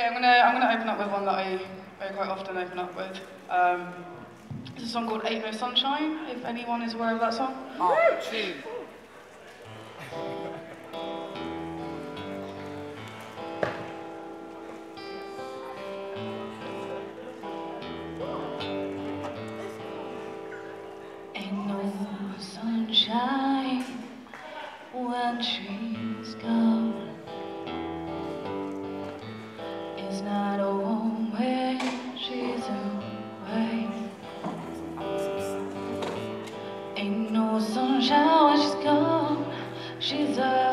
Okay, I'm gonna I'm gonna open up with one that I, I quite often open up with. Um, it's a song called Ain't No Sunshine. If anyone is aware of that song. Oh, sunshine when she's gone. She's always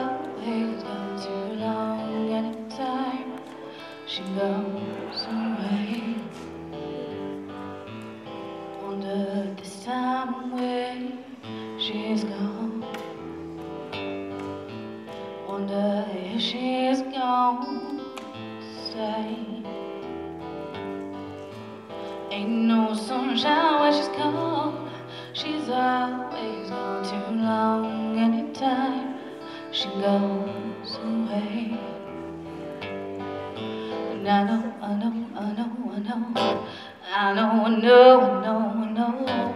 she goes away. And I know, I know, I know, I know. I know, I know, I know, I know.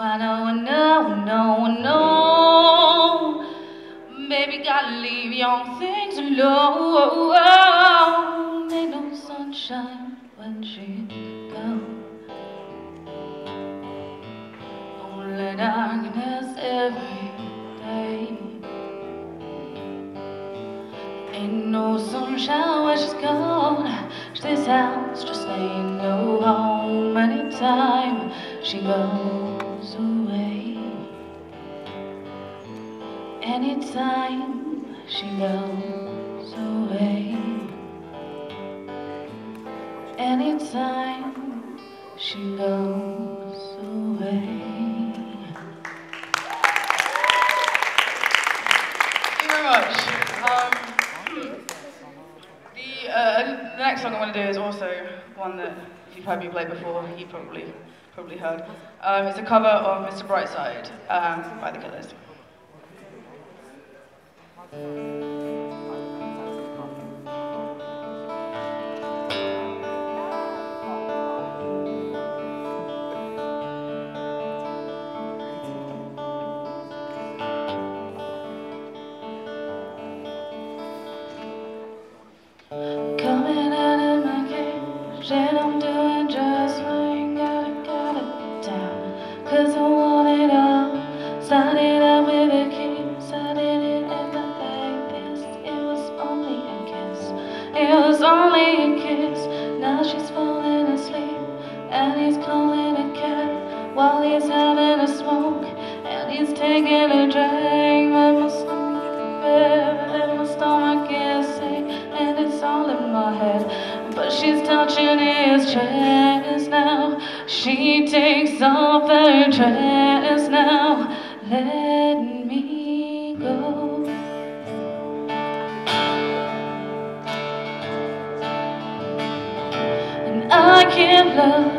I know, I know, I know, I know. Baby, gotta leave young things alone. Ain't no sunshine when she's gone. Only darkness every Ain't no sunshine when she's gone. This house just ain't no home anytime she goes away. Anytime she goes away. Anytime she goes one that if you've heard me play before, you probably probably heard. Um, it's a cover of Mr. Brightside um, by the Killers. It was only a kiss. Now she's falling asleep. And he's calling a cab while he's having a smoke. And he's taking a drag. But my stomach, and my stomach is sick. And it's all in my head. But she's touching his chest now. She takes off her dress now. Let I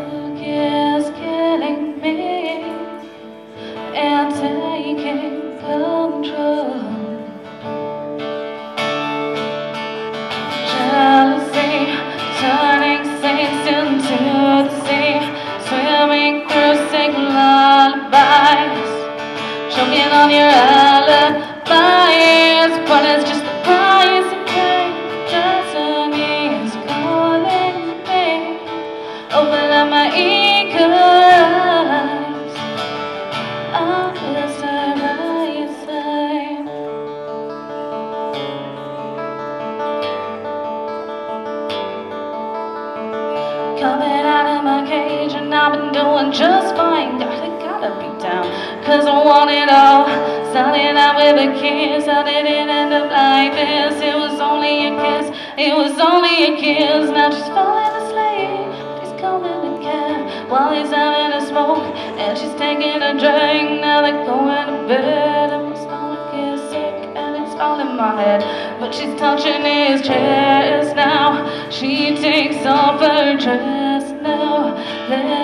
Coming out of my cage and I've been doing just fine. Gotta, gotta be down, cause I want it all. Started out with a kiss, I didn't end up like this. It was only a kiss, it was only a kiss. Now she's falling asleep, but he's calling a cab while he's having a smoke. And she's taking a drink, now they're going to bed. My stomach is sick and it's all in my head. But she's touching his chest now. She takes off her dress now.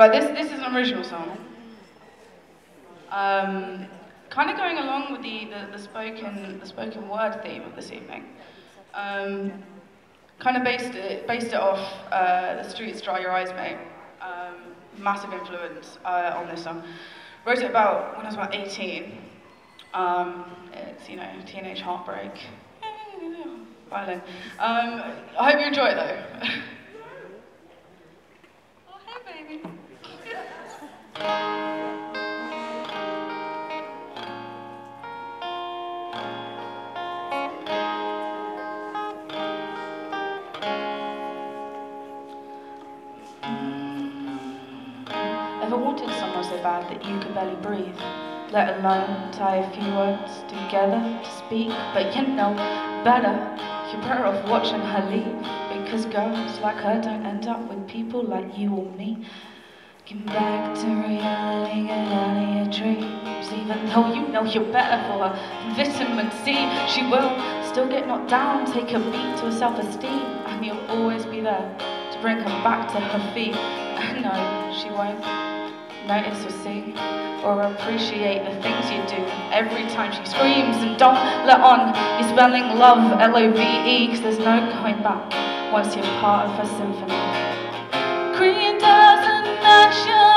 Right, this, this is an original song. Um, kind of going along with the, the, the spoken the spoken word theme of this evening. Um, kind of based it based it off uh, the streets dry your eyes mate. Um, massive influence uh, on this song. Wrote it about when I was about 18. Um, it's you know teenage heartbreak. Violin. Um, I hope you enjoy it though. oh hey baby. Mm. Ever wanted someone so bad that you could barely breathe? Let alone tie a few words together to speak, but you know better. You're better off watching her leave because girls like her don't end up with people like you or me. Get back to reality, get out of your dreams. Even though you know you're better for her vitamin C, she will still get knocked down, take a beat to her self-esteem, and you'll always be there to bring her back to her feet. And no, she won't notice or see or appreciate the things you do every time she screams. And don't let on you're spelling love L-O-V-E, because there's no going back once you're part of her symphony. Doesn't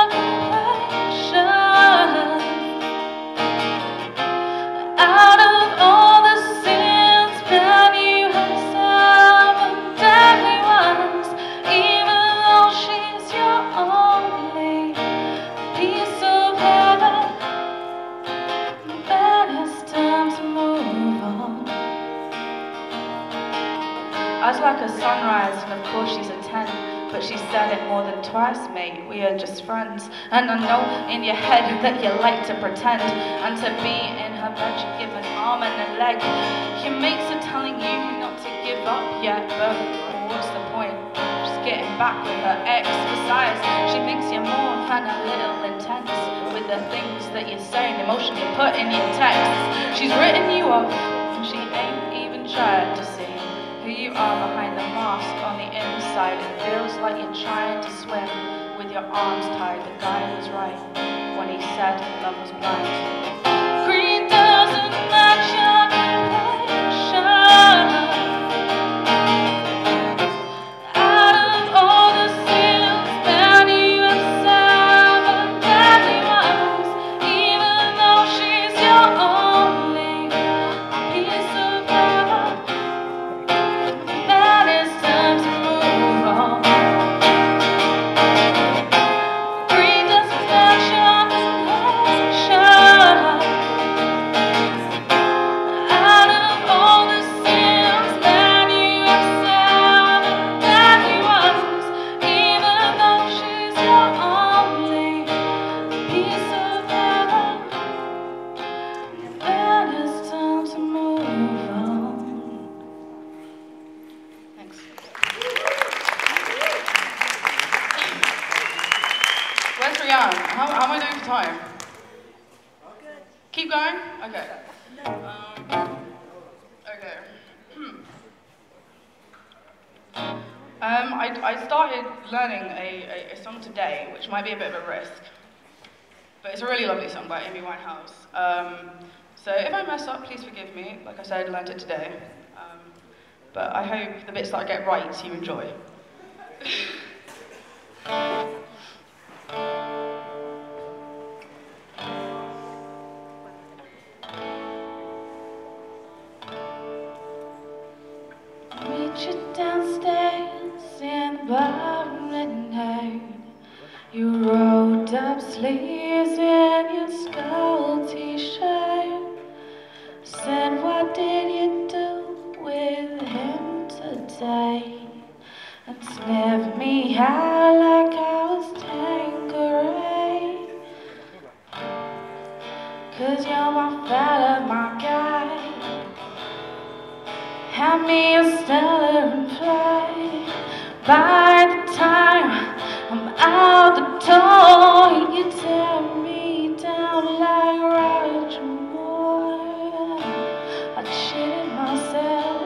And I know in your head that you like to pretend. And to be in her bed, you give an arm and a leg. He makes her telling you not to give up yet. But what's the point? Just getting back with her ex. Besides, she thinks you're more than a little intense with the things that you say and the emotion you put in your texts. She's written you off, and she ain't even tried to see who you are behind the mask on the inside. It feels like you're trying to swim your arms tied. The guy was right when he said love was blind. Might be a bit of a risk. But it's a really lovely song by Amy Winehouse. Um, so if I mess up, please forgive me. Like I said, I learned it today. Um, but I hope the bits that I get right you enjoy. Cause you're my fella, my guy. Hand me a stellar play. By the time I'm out the door, you tear me down like Roger Moore. I cheated myself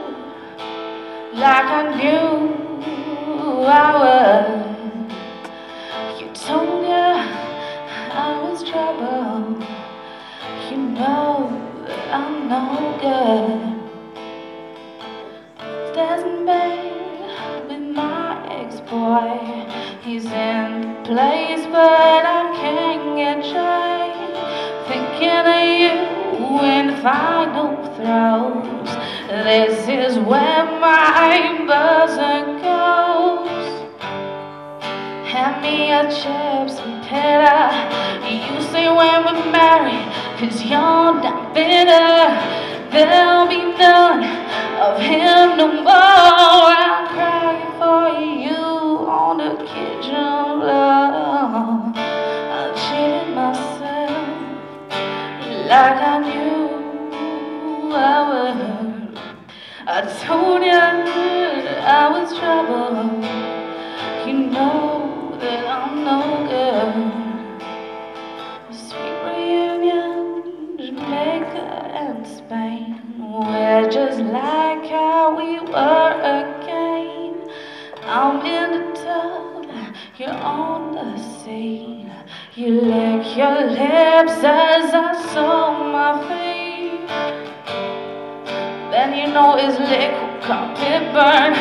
like I knew I would. No good. Doesn't bed with my ex-boy. He's in place, but I can't get joy. Thinking of you in final throes. This is where my buzzer goes. Hand me a chips and pita. You say when we're married, cause you're not bitter. There'll be none of him no more. I'm crying for you on the kitchen floor. I cheated myself like I knew I would. I told you I was trouble. You know You lick your lips as I saw my face Then you know it's liquid carpet burn.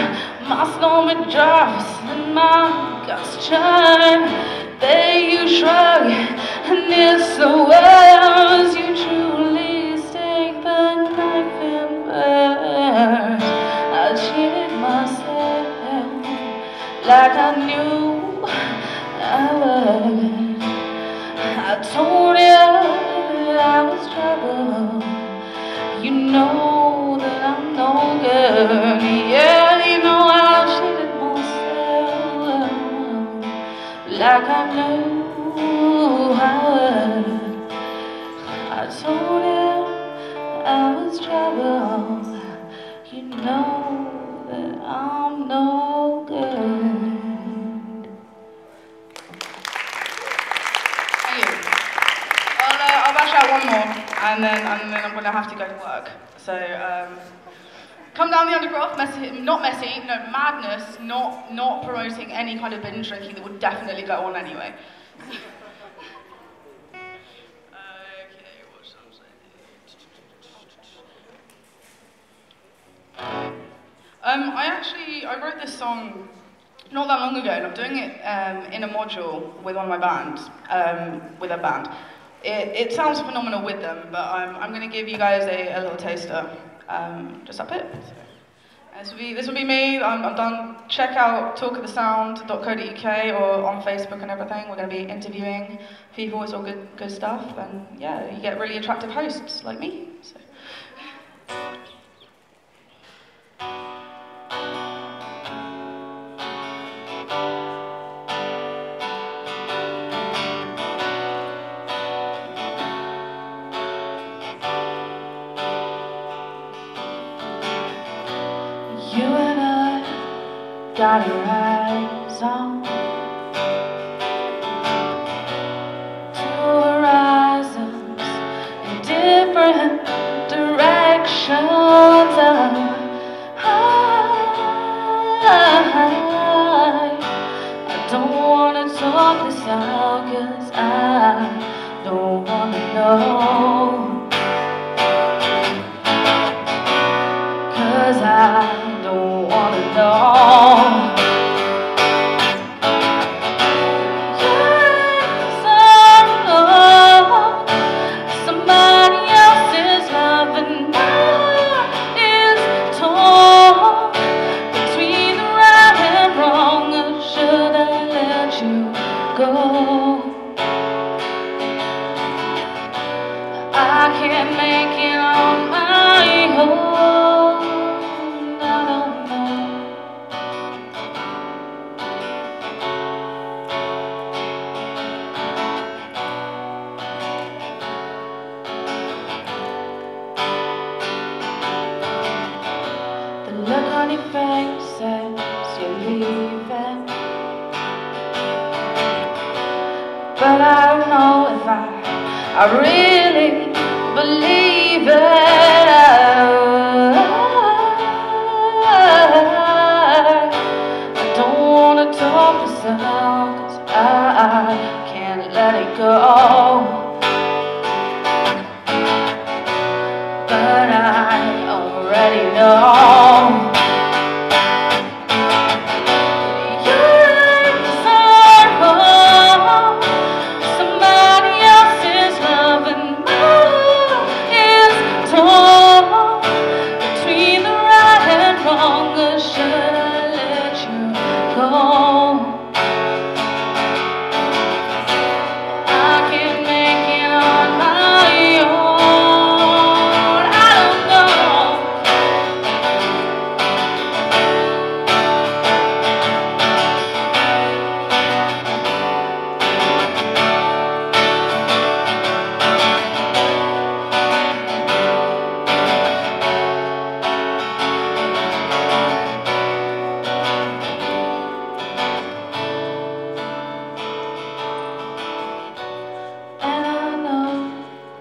My stomach drops and my guts churn. There you shrug, and it's the words you truly stick the knife in first. I cheated myself like I knew You know that I'm no good. Yeah, you know I cheated myself like I knew and then I'm gonna have to go to work. So um, come down the undergrowth, messy, not messy, no madness, not not promoting any kind of binge drinking that would definitely go on anyway. Um, I actually I wrote this song not that long ago, and I'm doing it um, in a module with one of my bands, um, with a band. It, it sounds phenomenal with them, but I'm, I'm going to give you guys a, a little taster um, just up it. This will be this will be me. I'm, I'm done. Check out talkofthesound.co.uk or on Facebook and everything. We're going to be interviewing people. It's all good good stuff, and yeah, you get really attractive hosts like me. So. out Cause I don't wanna know. Can't make it on my own.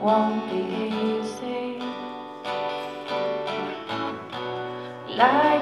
won't be easy. Life